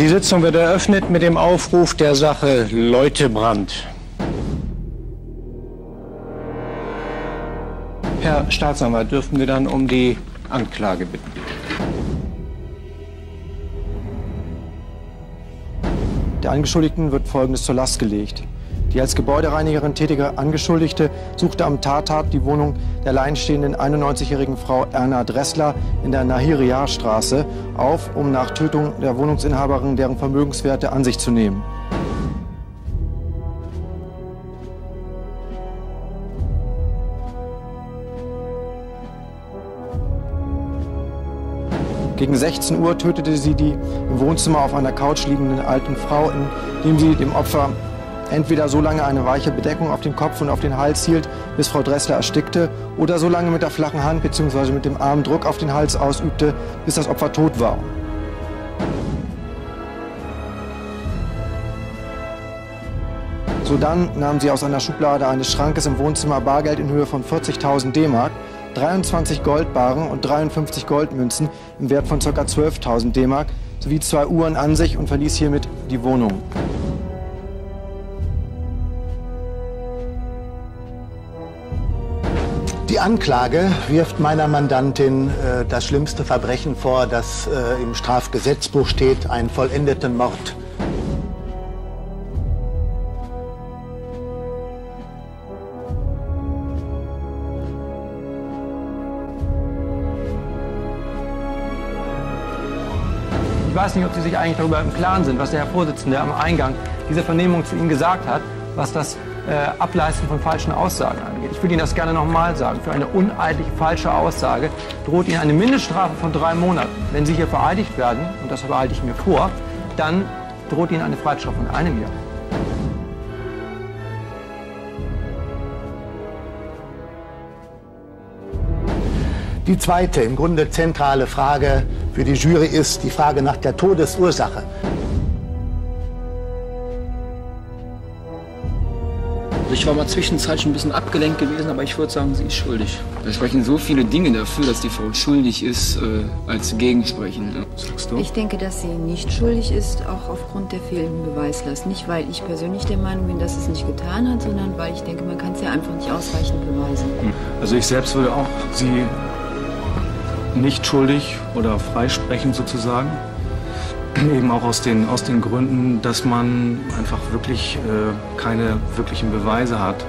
Die Sitzung wird eröffnet mit dem Aufruf der Sache Leutebrand. Herr Staatsanwalt, dürften wir dann um die Anklage bitten. Der Angeschuldigten wird Folgendes zur Last gelegt. Die als Gebäudereinigerin tätige Angeschuldigte suchte am Tattat die Wohnung der alleinstehenden 91-jährigen Frau Erna Dressler in der Nahiriya-Straße auf, um nach Tötung der Wohnungsinhaberin deren Vermögenswerte an sich zu nehmen. Gegen 16 Uhr tötete sie die im Wohnzimmer auf einer Couch liegende alten Frau, indem sie dem Opfer entweder so lange eine weiche Bedeckung auf den Kopf und auf den Hals hielt, bis Frau Dressler erstickte, oder so lange mit der flachen Hand bzw. mit dem Arm Druck auf den Hals ausübte, bis das Opfer tot war. Sodann nahm sie aus einer Schublade eines Schrankes im Wohnzimmer Bargeld in Höhe von 40.000 D-Mark, 23 Goldbarren und 53 Goldmünzen im Wert von ca. 12.000 D-Mark sowie zwei Uhren an sich und verließ hiermit die Wohnung. Die Anklage wirft meiner Mandantin äh, das schlimmste Verbrechen vor, das äh, im Strafgesetzbuch steht, einen vollendeten Mord. Ich weiß nicht, ob Sie sich eigentlich darüber im Klaren sind, was der Herr Vorsitzende am Eingang dieser Vernehmung zu Ihnen gesagt hat, was das äh, Ableisten von falschen Aussagen angeht. Ich will Ihnen das gerne nochmal sagen. Für eine uneidliche falsche Aussage droht Ihnen eine Mindeststrafe von drei Monaten. Wenn Sie hier vereidigt werden, und das behalte ich mir vor, dann droht Ihnen eine Freiheitsstrafe von einem Jahr. Die zweite, im Grunde zentrale Frage für die Jury ist die Frage nach der Todesursache. Ich war mal zwischenzeitlich ein bisschen abgelenkt gewesen, aber ich würde sagen, sie ist schuldig. Da sprechen so viele Dinge dafür, dass die Frau schuldig ist, äh, als gegensprechen. Was sagst du? Ich denke, dass sie nicht schuldig ist, auch aufgrund der fehlenden Beweislast. Nicht, weil ich persönlich der Meinung bin, dass sie es nicht getan hat, sondern weil ich denke, man kann es ja einfach nicht ausreichend beweisen. Also ich selbst würde auch sie nicht schuldig oder freisprechen sozusagen. Eben auch aus den, aus den Gründen, dass man einfach wirklich äh, keine wirklichen Beweise hat.